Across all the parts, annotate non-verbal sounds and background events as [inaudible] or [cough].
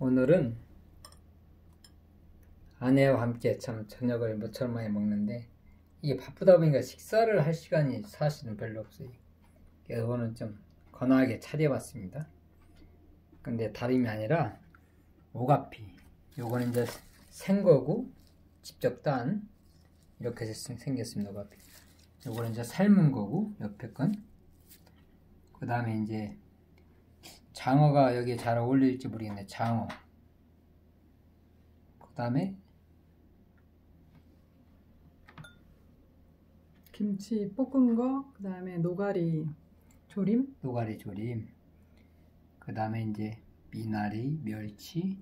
오늘은 아내와 함께 참 저녁을 모처럼 많이 먹는데 이게 바쁘다 보니까 식사를 할 시간이 사실은 별로 없어요. 그래서 오늘 좀 건하게 차려봤습니다. 근데 다름이 아니라 오가피. 요거는 이제 생거고 직접 딴 이렇게 생겼습니다. 오가피. 요거는 이제 삶은 거고 옆에 건. 그 다음에 이제 장어가 여기에 잘 어울릴지 모르겠네. 장어. 그 다음에 김치 볶은 거, 그 다음에 노가리 조림. 노가리 조림. 그 다음에 이제 미나리, 멸치,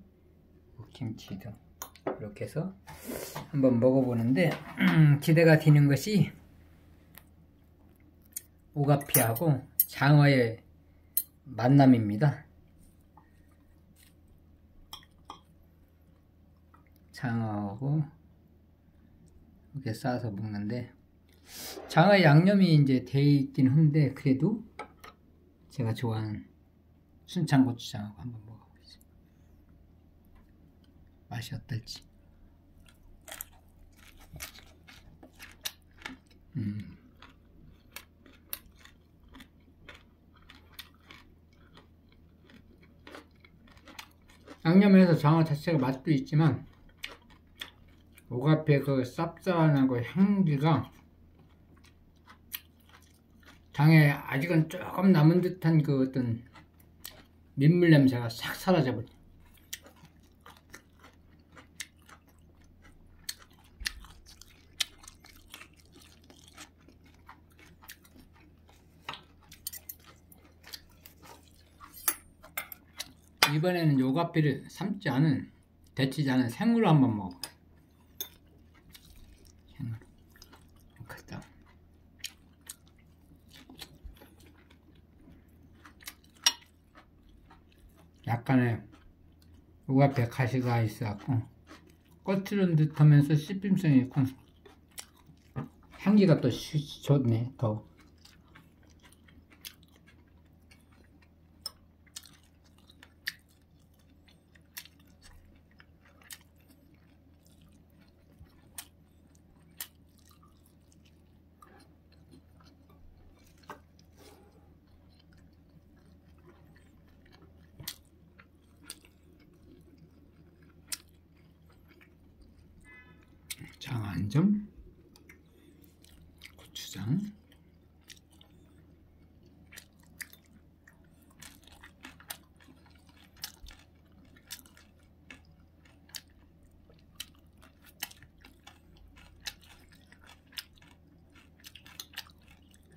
김치 등 이렇게 해서 한번 먹어보는데 [clears throat] 기대가 되는 것이 오가피하고 장어의 만남입니다. 장어하고 이렇게 싸서 먹는데 장어 양념이 이제 돼 있긴 한데 그래도 제가 좋아하는 순창 고추장하고 한번 먹어보겠습니다. 맛이 어떨지. 양념에서 장어 자체가 맛도 있지만 오가피의 그 쌉쌀하고 향기가 장에 아직은 조금 남은 듯한 그 어떤 민물 냄새가 싹 사라져버려. 이번에는 요가피를 삶지 않은 데치지 않은 생으로 한번 먹어. 그다 약간의 요가피 가시가 있어갖고 꺼트는 듯하면서 씹힘성이 있고 향기가 또 좋네 더욱. 장안점 고추장.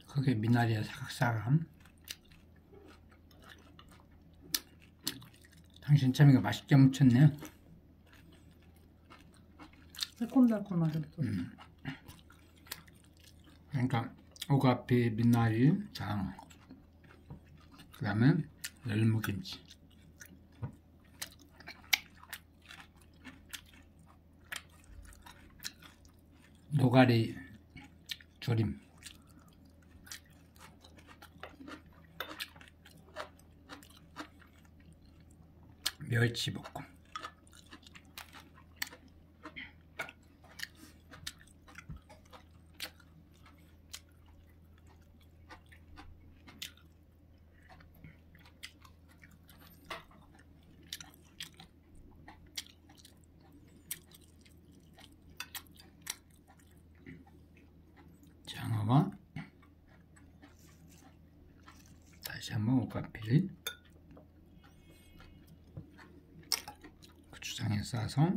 그게 미나리에 사각사각함 당신 참 이거 맛있게 무쳤네 새콤달콤하게 음. 그러니까 오가피, 미나리, 장, 그 다음에 열무김치. 노가리 조림. 멸치볶음. 장어와 다시 한번 오가피를 고추장에 싸서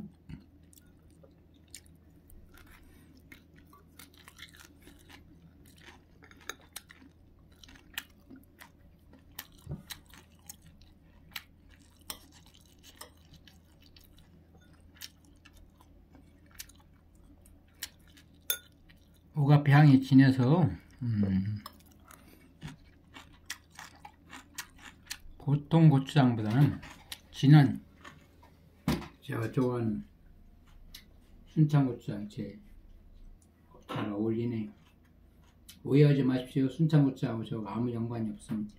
오가피 향이 진해서 음, 보통 고추장보다는 진한 제가 좋아하는 순창 고추장 제일 잘 어울리네요. 오해하지 마십시오. 순창 고추장하고 저 아무 연관이 없습니다.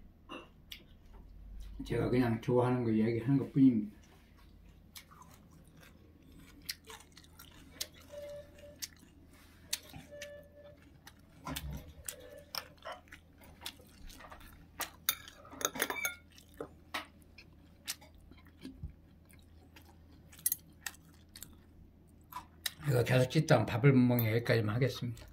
제가 그냥 좋아하는 거 이야기하는 것 뿐입니다. 이거 계속 찍다가 밥을 못 먹니 여기까지만 하겠습니다.